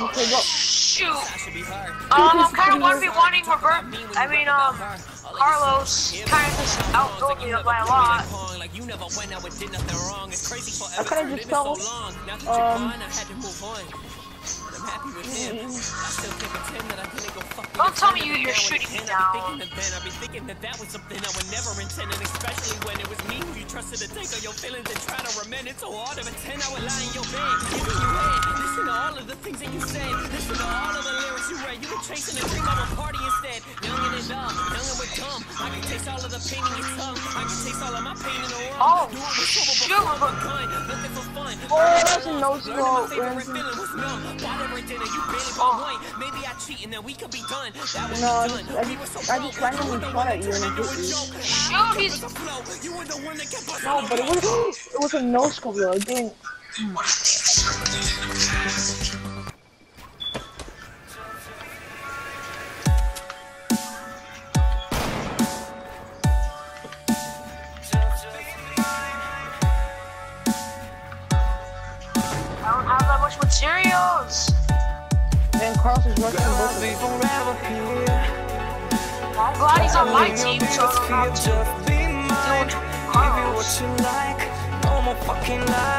Okay, go. Shoot. Um, I'm kind of one v wanting Robert. I mean, um, Carlos kind of just outdoors me by a lot. I kind of just fell. Um. I'm happy with him. I still can't pretend that I didn't go fuck. Don't tell me you, you're shooting me down. I've been thinking that that was something I would never intend, and especially when it was me who you trusted to take all your feelings and try to remain it so hard to pretend I would lie in your bed, giving you head. Listen to all of the things that you said, listen to all of the lyrics you read. You were chasing a dream of a party instead. Young and in love, young and with dumb. I can taste all of the pain in your tongue. I can taste all of my pain in the world. Oh, Do it with trouble, shoot. but kind. Nothing for fun. Oh, that's a no Learning scope, my favorite feeling was numb. Water dinner, you barely Oh. one. Maybe I cheat and then we could be done. That would No, I just, done. I We were just, so I just randomly shot at you and it hit you. Shoot, he's No, but it was, it was a no scope though. It didn't. Hmm. That much materials. And Carlos is rushing both of them. I'm glad he's on my team, so I don't have to Just be mine. Give you what Carlos. you like. No more fucking lies.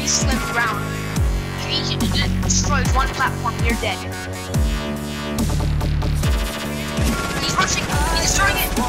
Very slim ground. If he destroys one platform, you're dead. He's rushing. He's destroying it.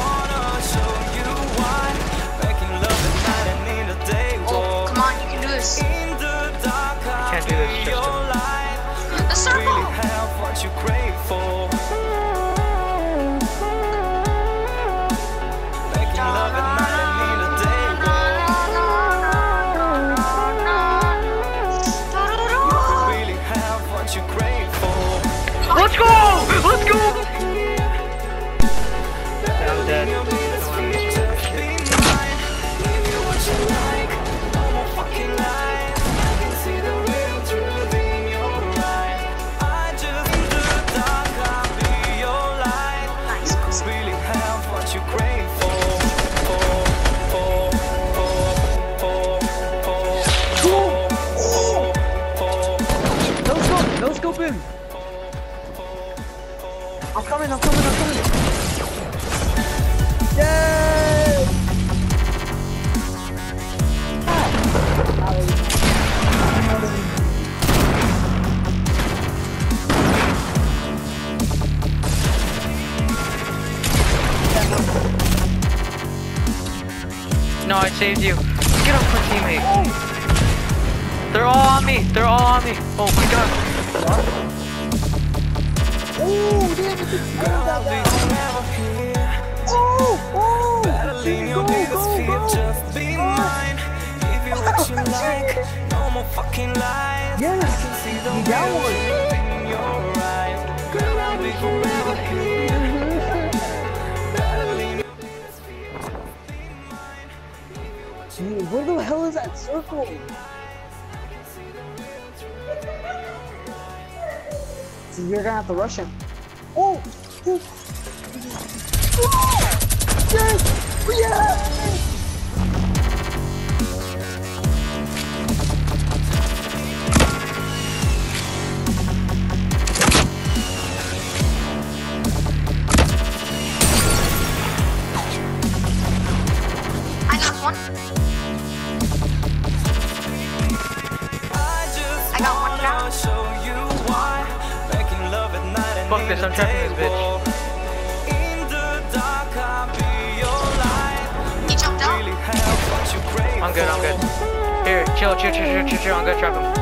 I saved you. Get up, teammate. They're all on me. They're all on me. Oh my god. Oh, damn it! Oh, oh! Go, go, go. be mine. Give you what you like, no more fucking lies. Yes, you got one. Girl, I'll be forever here. That circle? You're gonna have to rush him. Oh! oh. Yes! Yes! Fuck this, I'm trapping this bitch. In the dark, I'll be your light. He jumped out. Really have what you crave I'm good, I'm good. Here, chill, chill, chill, chill, chill, chill. I'm gonna trap him.